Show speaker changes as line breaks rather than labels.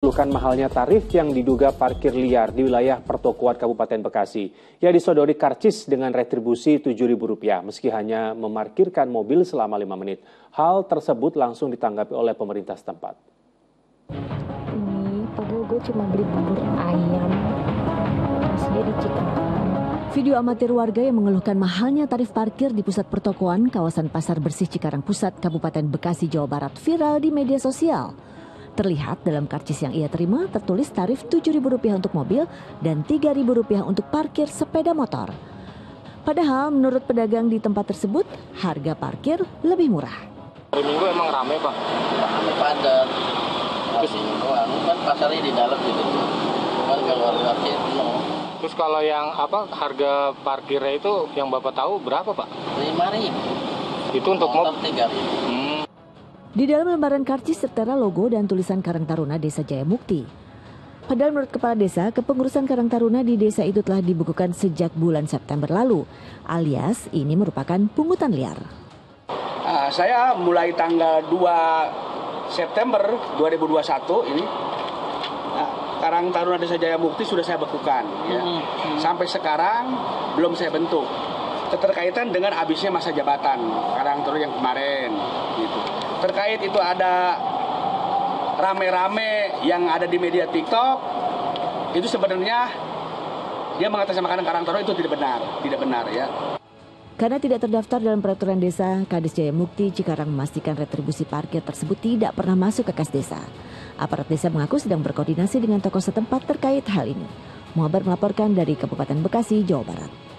mengeluhkan mahalnya tarif yang diduga parkir liar di wilayah pertokoan Kabupaten Bekasi. Ia disodori karcis dengan retribusi Rp7.000 meski hanya memarkirkan mobil selama 5 menit. Hal tersebut langsung ditanggapi oleh pemerintah setempat.
Ini padahal gue cuma beli bubur ayam. Asli di
Video amatir warga yang mengeluhkan mahalnya tarif parkir di pusat pertokoan kawasan Pasar Bersih Cikarang Pusat, Kabupaten Bekasi, Jawa Barat viral di media sosial. Terlihat dalam karcis yang ia terima tertulis tarif Rp7.000 untuk mobil dan Rp3.000 untuk parkir sepeda motor. Padahal menurut pedagang di tempat tersebut, harga parkir lebih murah.
Hari Minggu emang rame Pak?
Rame padat. Terus doang kan pasarnya di dalam gitu. Cuman kalau parkir penuh.
Terus kalau yang apa harga parkirnya itu yang Bapak tahu berapa Pak?
Lima ribu.
Itu untuk mobil?
Tiga ribu.
Hmm.
Di dalam lembaran karcis tertera logo dan tulisan Karang Taruna Desa Jaya Mukti. Padahal menurut Kepala Desa, kepengurusan Karang Taruna di desa itu telah dibukukan sejak bulan September lalu, alias ini merupakan pungutan liar.
Nah, saya mulai tanggal 2 September 2021 ini nah, Karang Taruna Desa Jaya Mukti sudah saya bekukan ya. Sampai sekarang belum saya bentuk. Keterkaitan dengan habisnya masa jabatan Karang Taruna yang kemarin gitu terkait itu ada rame-rame yang ada di media TikTok itu sebenarnya dia mengatasnamakan Karang Taruna itu tidak benar, tidak benar ya.
Karena tidak terdaftar dalam peraturan desa, Kades Jaya Mukti Cikarang memastikan retribusi parkir tersebut tidak pernah masuk ke kas desa. Aparat desa mengaku sedang berkoordinasi dengan tokoh setempat terkait hal ini. Muhabar melaporkan dari Kabupaten Bekasi, Jawa Barat.